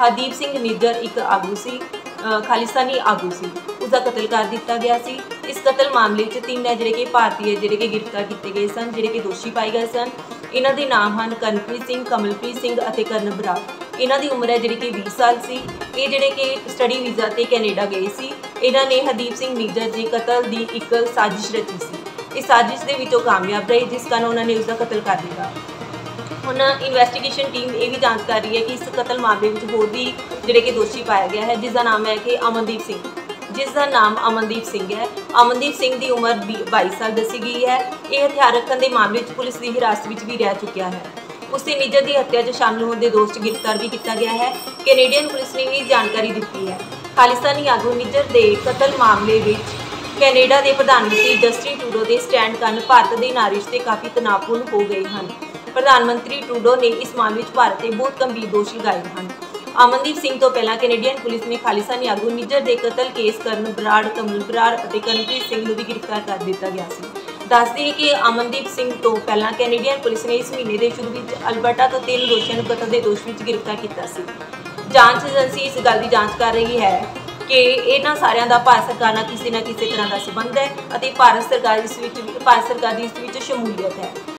ਹਰਦੀਪ ਸਿੰਘ ਨਿੱਜਰ ਇੱਕ ਆਗੂ ਸੀ ਖਾਲਿਸਤਾਨੀ ਆਗੂ ਸੀ। ਉਸ ਦਾ ਕਤਲ ਕਰ ਦਿੱਤਾ ਗਿਆ ਸੀ। ਇਸ ਕਤਲ ਮਾਮਲੇ 'ਚ ਤਿੰਨ ਹੈ ਜਿਹੜੇ ਕਿ ਭਾਰਤੀ ਜਿਹੜੇ ਕਿ ਗ੍ਰਿਫਤਾਰ ਕੀਤੇ ਗਏ ਸਨ, ਜਿਹੜੇ ਕਿ ਦੋਸ਼ੀ ਪਾਏ ਗਏ ਸਨ। ਇਹਨਾਂ ਦੇ ਨਾਮ ਹਨ ਕਰਨਪ੍ਰੀਤ ਸਿੰਘ, ਕਮਲਪ੍ਰੀਤ ਸਿੰਘ ਅਤੇ ਕਰਨ ਬਰਾੜ। ਇਹਨਾਂ ਦੀ ਉਮਰ ਹੈ ਜਿਹੜੀ ਕਿ 20 ਸਾਲ ਸੀ। ਇਹ ਜਿਹੜੇ ਕਿ ਸਟੱਡੀ ਵੀਜ਼ਾ ਤੇ ਕੈਨੇਡਾ ਗਏ ਸੀ। ਇਹਨਾਂ ਨੇ ਹਰਦੀਪ ਸਿੰਘ ਨਿੱਜਰ ਦੇ ਕਤਲ ਦੀ ਇੱਕ ਸਾਜ਼ਿਸ਼ ਰਚੀ ਸੀ। ਇਸ ਸਾਜ਼ਿਸ਼ ਦੇ ਵਿੱਚ ਉਹ ਕਾਮਯਾਬ ਰਹੇ, ਜਿਸ ਕਾਰਨ ਉਹਨਾਂ ਨੇ ਉਸ ਦਾ ਕਤਲ ਕਰ ਦਿੱਤਾ। ਹੁਣ ਇਨਵੈਸਟੀਗੇਸ਼ਨ ਟੀਮ ਇਹ ਵੀ ਜਾਂਚ ਕਰ ਰਹੀ ਹੈ ਕਿ ਇਸ ਕਤਲ ਮਾਮਲੇ ਵਿੱਚ ਹੋਰ ਵੀ ਜਿਹੜੇ ਕਿ ਦੋਸ਼ੀ ਪਾਇਆ ਗਿਆ ਹੈ ਜਿਸ ਦਾ ਨਾਮ ਹੈ ਕਿ ਅਮਨਦੀਪ ਸਿੰਘ। ਜਿਸ ਦਾ ਨਾਮ ਅਮਨਦੀਪ ਸਿੰਘ ਹੈ। ਅਮਨਦੀਪ ਸਿੰਘ ਦੀ ਉਮਰ 22 ਸਾਲ ਦੱਸੀ ਗਈ ਹੈ। ਇਹ ਹਥਿਆਰ ਰੱਖਣ ਦੇ ਮਾਮਲੇ ਵਿੱਚ ਪੁਲਿਸ ਦੀ ਹਿਰਾਸਤ ਵਿੱਚ ਵੀ ਰਹਿ ਚੁੱਕਿਆ ਹੈ। ਉਸ ਦੇ ਨਿੱਜਰ ਦੀ ਹੱਤਿਆ 'ਚ ਸ਼ਾਮਲ ਹੋਣ ਦੇ ਦੋਸ਼ 'ਚ ਗ੍ਰਿਫਤਾਰ ਵੀ ਕੀਤਾ ਗਿਆ ਹੈ। ਕੈਨੇਡੀਅਨ ਪੁਲਿਸ ਨੇ ਇਹ ਜਾਣਕਾਰੀ ਦਿੱਤੀ ਹੈ। ਖਾਲਿਸਤਾਨੀ ਆਗੂ ਨਿੱਜਰ ਦੇ ਕਤਲ ਮਾਮਲੇ ਵਿੱਚ ਕੈਨੇਡਾ ਦੇ ਪ੍ਰਧਾਨ ਮੰਤਰੀ ਜਸਟਿਨ ਟਰੂਡੋ ਦੇ ਸਟੈਂਡ ਕਾਰਨ ਭਾਰਤ ਦੇ ਨਾਰਿਸ਼ 'ਤੇ ਕਾਫੀ ਤਣਾਅਪੂਰਨ ਹੋ ਗਏ ਹਨ। ਪ੍ਰਧਾਨ ਮੰਤਰੀ ਟਰੂਡੋ ਨੇ ਇਸ ਮਾਮਲੇ ਵਿੱਚ ਭਾਰਤ ਤੇ ਬਹੁਤ ਗੰਭੀਰ ਦੋਸ਼ ਲਗਾਏ ਹਨ। ਅਮਨਦੀਪ ਸਿੰਘ ਤੋਂ ਪਹਿਲਾਂ ਕੈਨੇਡੀਅਨ ਪੁਲਿਸ ਨੇ ਖਾਲਿਸਤਾਨੀ ਆਗੂ ਨਿੱਜਰ ਦੇ ਕਤਲ ਕੇਸ ਕਰਨ ਬਰਾੜ, ਕਮਲ ਬਰਾੜ ਅਤੇ ਕਰਨਪ੍ਰੀਤ ਸਿੰਘ ਨੂੰ ਵੀ ਗ੍ਰਿਫਤਾਰ ਕਰ ਦਿੱਤਾ ਗਿਆ ਸੀ। ਦੱਸਦੇ ਹੈ ਕਿ ਅਮਨਦੀਪ ਸਿੰਘ ਤੋਂ ਪਹਿਲਾਂ ਕੈਨੇਡੀਅਨ ਪੁਲਿਸ ਨੇ ਇਸ ਮਹੀਨੇ ਦੇ ਸ਼ੁਰੂ ਵਿੱਚ ਅਲਬਰਟਾ ਤੋਂ ਤਿੰਨ ਦੋਸ਼ੀਆਂ ਨੂੰ ਕਤਲ ਦੇ ਦੋਸ਼ ਵਿੱਚ ਗ੍ਰਿਫਤਾਰ ਕੀਤਾ ਸੀ। ਜਾਂਚ ਏਜੰਸੀ ਇਸ ਗੱਲ ਦੀ ਜਾਂਚ ਕਰ ਰਹੀ ਹੈ ਕਿ ਇਹਨਾਂ ਸਾਰਿਆਂ ਦਾ ਭਾਰਤ ਸਰਕਾਰ ਨਾਲ ਕਿਸੇ ਨਾ ਕਿਸੇ ਤਰ੍ਹਾਂ ਦਾ ਸੰਬੰਧ ਹੈ ਅਤੇ ਭਾਰਤ ਸਰਕਾਰ ਇਸ ਵਿੱਚ ਭਾਰਤ ਸਰਕਾਰ ਦੀ ਇਸ ਵਿੱਚ ਸ਼ਮੂਲੀਅਤ ਹੈ।